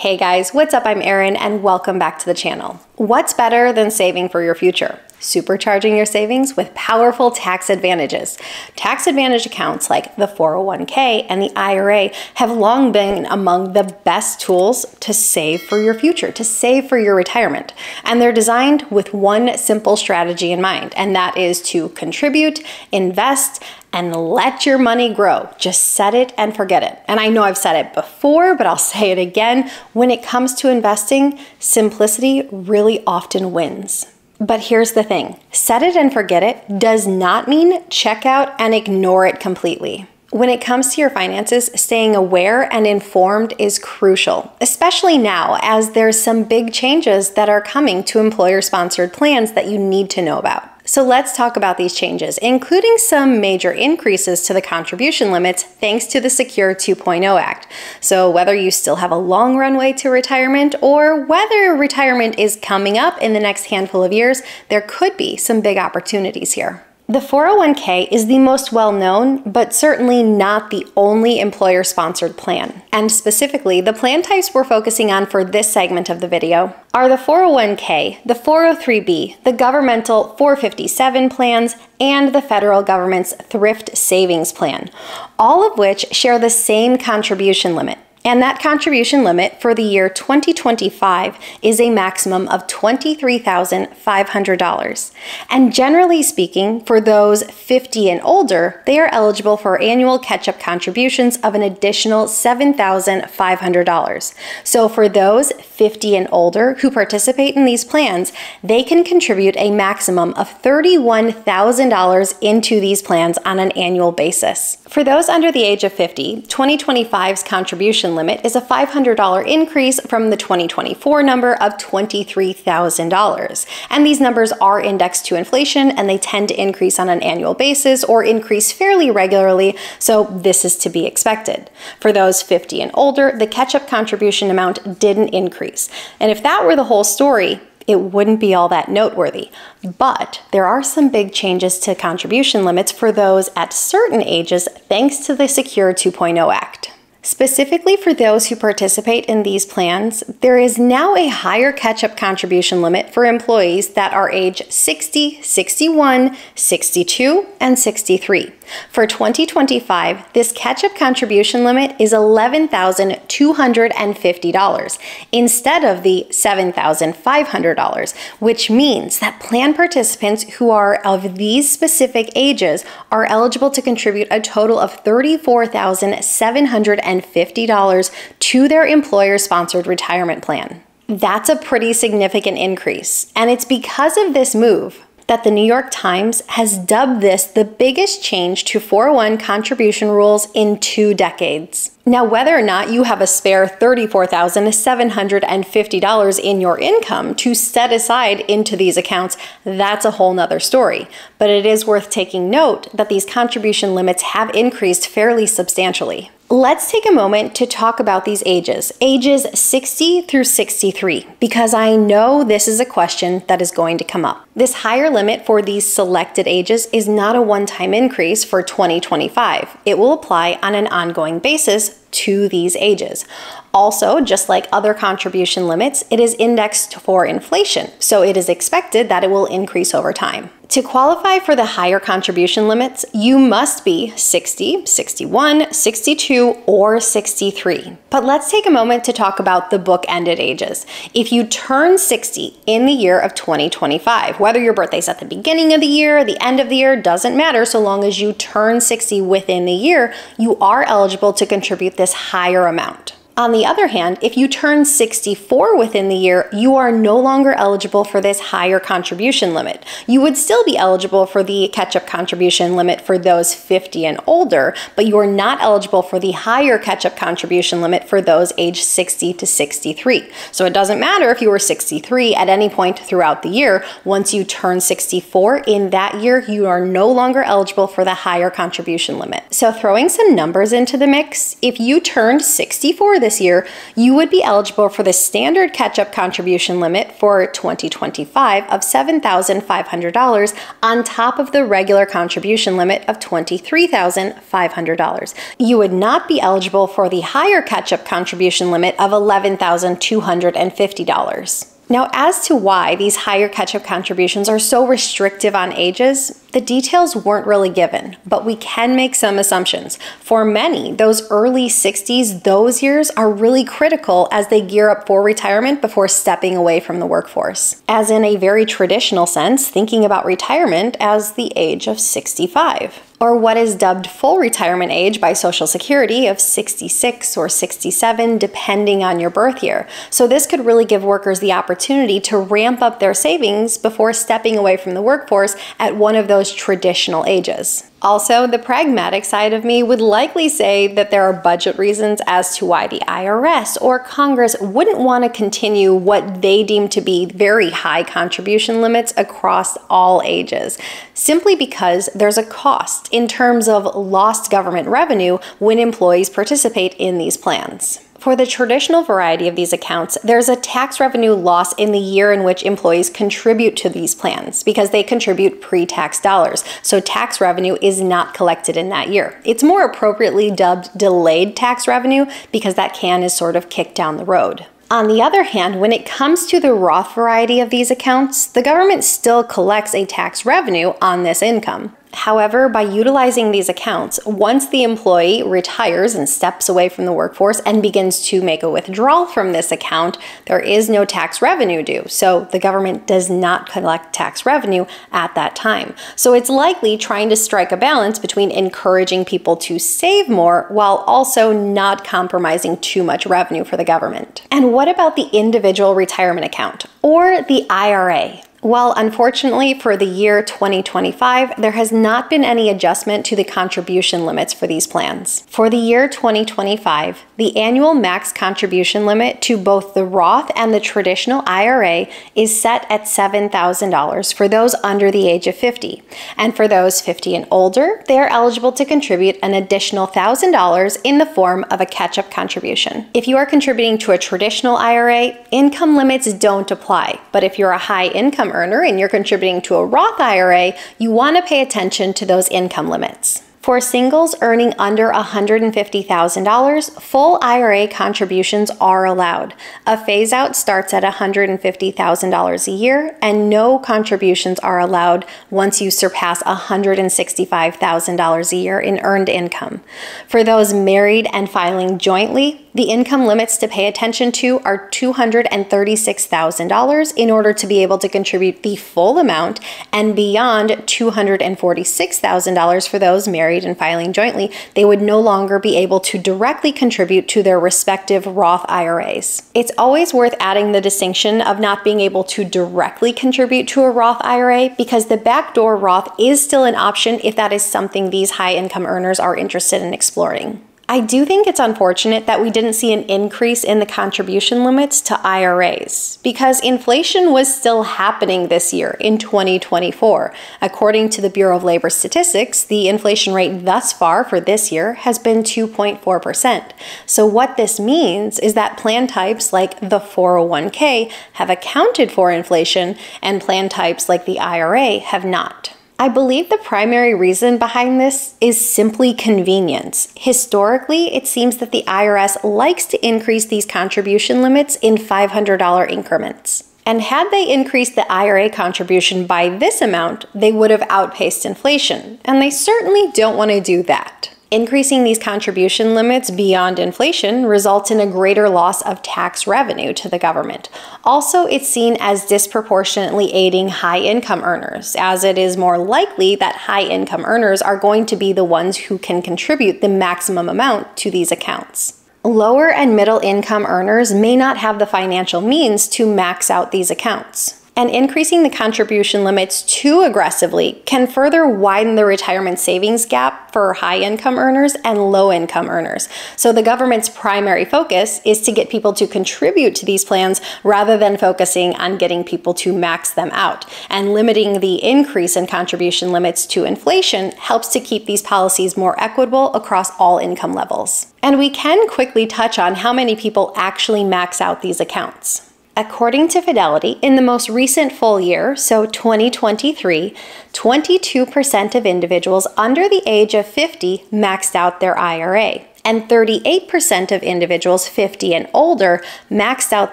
Hey guys, what's up? I'm Erin and welcome back to the channel. What's better than saving for your future? Supercharging your savings with powerful tax advantages. Tax advantage accounts like the 401k and the IRA have long been among the best tools to save for your future, to save for your retirement. And they're designed with one simple strategy in mind, and that is to contribute, invest, and let your money grow. Just set it and forget it. And I know I've said it before, but I'll say it again. When it comes to investing, simplicity really often wins. But here's the thing set it and forget it does not mean check out and ignore it completely. When it comes to your finances, staying aware and informed is crucial, especially now as there's some big changes that are coming to employer sponsored plans that you need to know about. So let's talk about these changes, including some major increases to the contribution limits thanks to the Secure 2.0 Act. So whether you still have a long runway to retirement or whether retirement is coming up in the next handful of years, there could be some big opportunities here. The 401k is the most well known, but certainly not the only employer sponsored plan. And specifically, the plan types we're focusing on for this segment of the video are the 401k, the 403b, the governmental 457 plans, and the federal government's thrift savings plan, all of which share the same contribution limit and that contribution limit for the year 2025 is a maximum of $23,500. And generally speaking, for those 50 and older, they are eligible for annual catch up contributions of an additional $7,500. So for those 50 and older who participate in these plans, they can contribute a maximum of $31,000 into these plans on an annual basis. For those under the age of 50, 2025's contribution limit is a $500 increase from the 2024 number of $23,000. And these numbers are indexed to inflation and they tend to increase on an annual basis or increase fairly regularly, so this is to be expected. For those 50 and older, the catch up contribution amount didn't increase. And if that were the whole story, it wouldn't be all that noteworthy. But there are some big changes to contribution limits for those at certain ages thanks to the Secure 2.0 Act. Specifically for those who participate in these plans, there is now a higher catch up contribution limit for employees that are age 60, 61, 62, and 63. For 2025, this catch up contribution limit is $11,250 instead of the $7,500, which means that plan participants who are of these specific ages are eligible to contribute a total of $34,700 $150 to their employer sponsored retirement plan. That's a pretty significant increase, and it's because of this move that the New York Times has dubbed this the biggest change to 401 contribution rules in two decades. Now, whether or not you have a spare $34,750 in your income to set aside into these accounts, that's a whole nother story. But it is worth taking note that these contribution limits have increased fairly substantially. Let's take a moment to talk about these ages, ages 60 through 63, because I know this is a question that is going to come up. This higher limit for these selected ages is not a one time increase for 2025. It will apply on an ongoing basis to these ages. Also, just like other contribution limits, it is indexed for inflation, so it is expected that it will increase over time. To qualify for the higher contribution limits, you must be 60, 61, 62, or 63. But let's take a moment to talk about the book-ended ages. If you turn 60 in the year of 2025, whether your birthday's at the beginning of the year, the end of the year, doesn't matter so long as you turn 60 within the year, you are eligible to contribute this higher amount. On the other hand, if you turn 64 within the year, you are no longer eligible for this higher contribution limit. You would still be eligible for the catch up contribution limit for those 50 and older, but you are not eligible for the higher catch up contribution limit for those age 60 to 63. So it doesn't matter if you were 63 at any point throughout the year. Once you turn 64 in that year, you are no longer eligible for the higher contribution limit. So throwing some numbers into the mix, if you turned 64 this this year, you would be eligible for the standard catch up contribution limit for 2025 of $7,500 on top of the regular contribution limit of $23,500. You would not be eligible for the higher catch up contribution limit of $11,250. Now, as to why these higher catch up contributions are so restrictive on ages, the details weren't really given, but we can make some assumptions. For many, those early 60s, those years are really critical as they gear up for retirement before stepping away from the workforce. As in a very traditional sense, thinking about retirement as the age of 65 or what is dubbed full retirement age by Social Security of 66 or 67, depending on your birth year. So, this could really give workers the opportunity to ramp up their savings before stepping away from the workforce at one of those traditional ages. Also, the pragmatic side of me would likely say that there are budget reasons as to why the IRS or Congress wouldn't want to continue what they deem to be very high contribution limits across all ages, simply because there's a cost in terms of lost government revenue when employees participate in these plans. For the traditional variety of these accounts, there's a tax revenue loss in the year in which employees contribute to these plans because they contribute pre tax dollars. So tax revenue is not collected in that year. It's more appropriately dubbed delayed tax revenue because that can is sort of kicked down the road. On the other hand, when it comes to the Roth variety of these accounts, the government still collects a tax revenue on this income. However, by utilizing these accounts, once the employee retires and steps away from the workforce and begins to make a withdrawal from this account, there is no tax revenue due. So the government does not collect tax revenue at that time. So it's likely trying to strike a balance between encouraging people to save more while also not compromising too much revenue for the government. And what about the individual retirement account or the IRA? Well, unfortunately, for the year 2025, there has not been any adjustment to the contribution limits for these plans. For the year 2025, the annual max contribution limit to both the Roth and the traditional IRA is set at $7,000 for those under the age of 50. And for those 50 and older, they are eligible to contribute an additional $1,000 in the form of a catch up contribution. If you are contributing to a traditional IRA, income limits don't apply, but if you're a high income income earner and you're contributing to a Roth IRA, you want to pay attention to those income limits. For singles earning under $150,000, full IRA contributions are allowed. A phase out starts at $150,000 a year, and no contributions are allowed once you surpass $165,000 a year in earned income. For those married and filing jointly, the income limits to pay attention to are $236,000 in order to be able to contribute the full amount and beyond $246,000 for those married and filing jointly, they would no longer be able to directly contribute to their respective Roth IRAs. It's always worth adding the distinction of not being able to directly contribute to a Roth IRA because the backdoor Roth is still an option if that is something these high income earners are interested in exploring. I do think it's unfortunate that we didn't see an increase in the contribution limits to IRAs because inflation was still happening this year in 2024. According to the Bureau of Labor Statistics, the inflation rate thus far for this year has been 2.4%. So, what this means is that plan types like the 401k have accounted for inflation, and plan types like the IRA have not. I believe the primary reason behind this is simply convenience. Historically, it seems that the IRS likes to increase these contribution limits in $500 increments. And had they increased the IRA contribution by this amount, they would have outpaced inflation. And they certainly don't want to do that. Increasing these contribution limits beyond inflation results in a greater loss of tax revenue to the government. Also, it's seen as disproportionately aiding high income earners, as it is more likely that high income earners are going to be the ones who can contribute the maximum amount to these accounts. Lower and middle income earners may not have the financial means to max out these accounts. And increasing the contribution limits too aggressively can further widen the retirement savings gap for high income earners and low income earners. So the government's primary focus is to get people to contribute to these plans rather than focusing on getting people to max them out. And limiting the increase in contribution limits to inflation helps to keep these policies more equitable across all income levels. And we can quickly touch on how many people actually max out these accounts. According to Fidelity, in the most recent full year, so 2023, 22% of individuals under the age of 50 maxed out their IRA and 38% of individuals 50 and older maxed out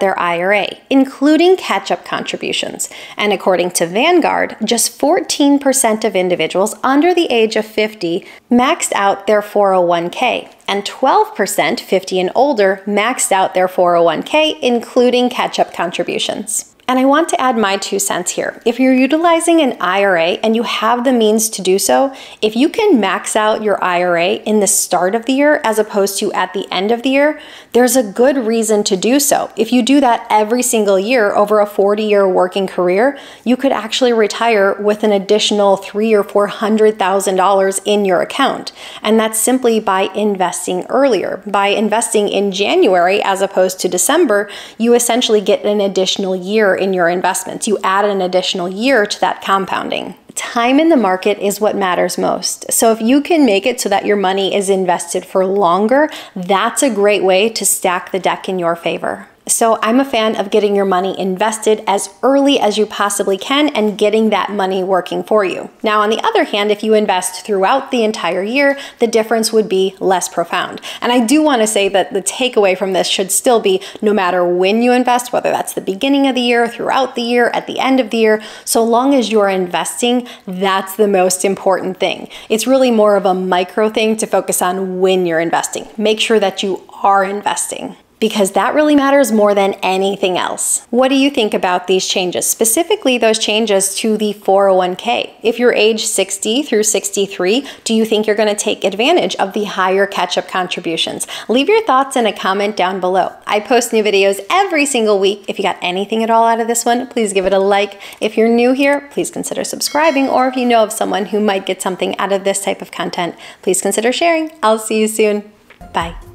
their IRA, including catch up contributions. And according to Vanguard, just 14% of individuals under the age of 50 maxed out their 401k, and 12% 50 and older maxed out their 401k, including catch up contributions. And I want to add my two cents here. If you're utilizing an IRA and you have the means to do so, if you can max out your IRA in the start of the year as opposed to at the end of the year, there's a good reason to do so. If you do that every single year over a 40 year working career, you could actually retire with an additional three or four hundred thousand dollars in your account. And that's simply by investing earlier. By investing in January as opposed to December, you essentially get an additional year in your investments. You add an additional year to that compounding. Time in the market is what matters most. So, if you can make it so that your money is invested for longer, that's a great way to stack the deck in your favor. So I'm a fan of getting your money invested as early as you possibly can and getting that money working for you. Now, on the other hand, if you invest throughout the entire year, the difference would be less profound. And I do want to say that the takeaway from this should still be no matter when you invest, whether that's the beginning of the year, throughout the year, at the end of the year, so long as you're investing, that's the most important thing. It's really more of a micro thing to focus on when you're investing. Make sure that you are investing because that really matters more than anything else. What do you think about these changes, specifically those changes to the 401k? If you're age 60 through 63, do you think you're going to take advantage of the higher catch up contributions? Leave your thoughts in a comment down below. I post new videos every single week. If you got anything at all out of this one, please give it a like. If you're new here, please consider subscribing, or if you know of someone who might get something out of this type of content, please consider sharing. I'll see you soon. Bye.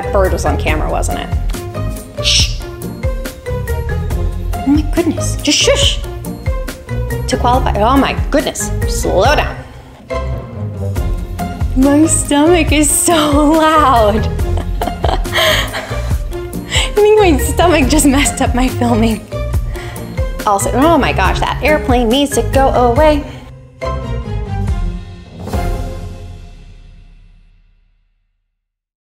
That bird was on camera, wasn't it? Shh. Oh my goodness. Just shush. To qualify. Oh my goodness. Slow down. My stomach is so loud. I think my stomach just messed up my filming. Also, oh my gosh, that airplane needs to go away.